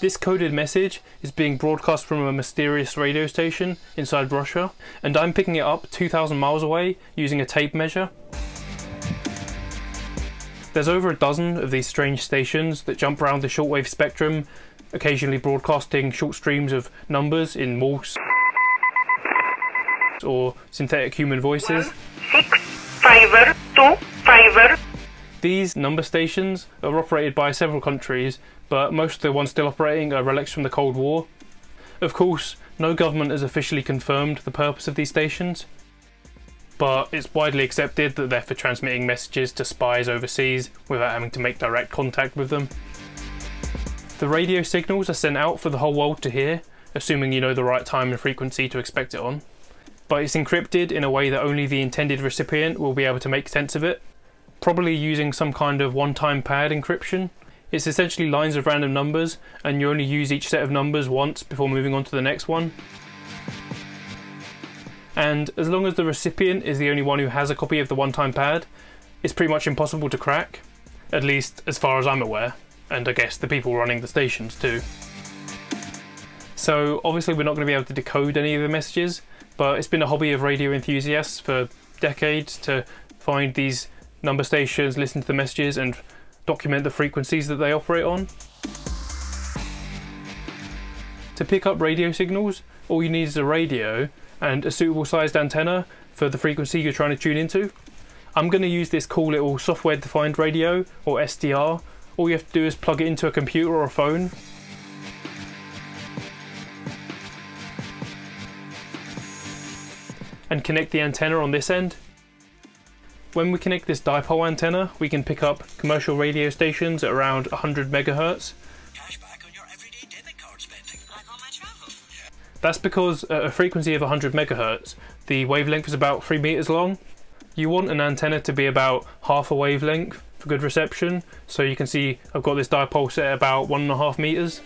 This coded message is being broadcast from a mysterious radio station inside Russia, and I'm picking it up 2,000 miles away using a tape measure. There's over a dozen of these strange stations that jump around the shortwave spectrum, occasionally broadcasting short streams of numbers in Morse or synthetic human voices. six fiver two fiver These number stations are operated by several countries, but most of the ones still operating are relics from the Cold War. Of course, no government has officially confirmed the purpose of these stations, but it's widely accepted that they're for transmitting messages to spies overseas without having to make direct contact with them. The radio signals are sent out for the whole world to hear, assuming you know the right time and frequency to expect it on. But it's encrypted in a way that only the intended recipient will be able to make sense of it, probably using some kind of one time pad encryption. It's essentially lines of random numbers, and you only use each set of numbers once before moving on to the next one. And as long as the recipient is the only one who has a copy of the one time pad, it's pretty much impossible to crack, at least as far as I'm aware, and I guess the people running the stations too. So, obviously, we're not going to be able to decode any of the messages, but it's been a hobby of radio enthusiasts for decades to find these number stations, listen to the messages, and document the frequencies that they operate on. To pick up radio signals, all you need is a radio and a suitable sized antenna for the frequency you're trying to tune into. I'm going to use this cool little software defined radio or SDR. All you have to do is plug it into a computer or a phone. And connect the antenna on this end. When we connect this dipole antenna, we can pick up commercial radio stations at around 100 megahertz. That's because at a frequency of 100 megahertz, the wavelength is about 3 meters long. You want an antenna to be about half a wavelength for good reception, so you can see I've got this dipole set at about 1.5 meters.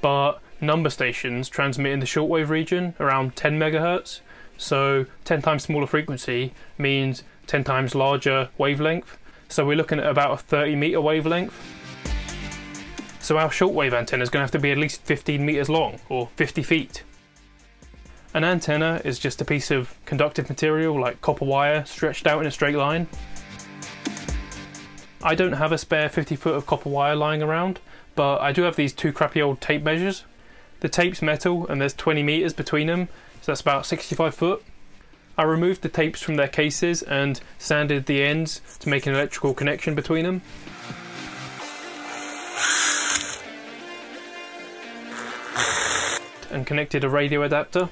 But number stations transmit in the shortwave region around 10 megahertz, so 10 times smaller frequency means 10 times larger wavelength. So we're looking at about a 30 meter wavelength. So our shortwave antenna is going to have to be at least 15 meters long, or 50 feet. An antenna is just a piece of conductive material like copper wire stretched out in a straight line. I don't have a spare 50 foot of copper wire lying around, but I do have these two crappy old tape measures. The tape's metal and there's 20 meters between them, so that's about 65 foot. I removed the tapes from their cases and sanded the ends to make an electrical connection between them. and connected a radio adapter.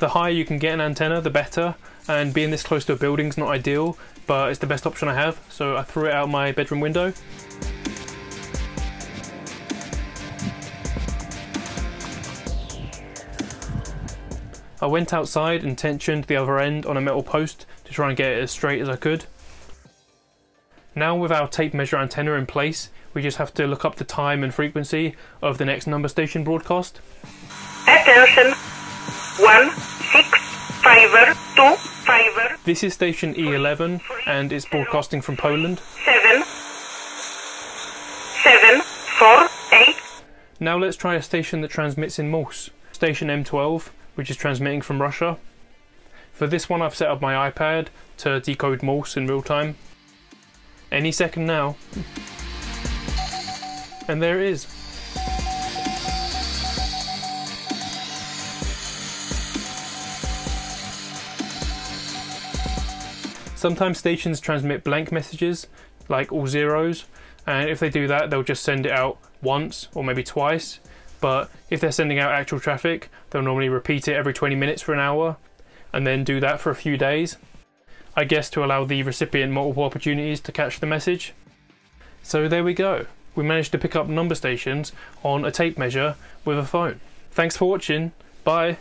The higher you can get an antenna, the better, and being this close to a building is not ideal, but it's the best option I have, so I threw it out my bedroom window. I went outside and tensioned the other end on a metal post to try and get it as straight as I could. Now with our tape measure antenna in place, we just have to look up the time and frequency of the next number station broadcast. attention one six fiver two fiver This is station E11 and it's broadcasting from Poland. seven seven four eight Now let's try a station that transmits in Morse. Station M12, which is transmitting from Russia. For this one I've set up my iPad to decode Morse in real time. Any second now. And there it is. Sometimes stations transmit blank messages, like all zeros, and if they do that, they'll just send it out once or maybe twice. But if they're sending out actual traffic, they'll normally repeat it every 20 minutes for an hour, and then do that for a few days. I guess to allow the recipient multiple opportunities to catch the message. So there we go. We managed to pick up number stations on a tape measure with a phone. Thanks for watching. Bye.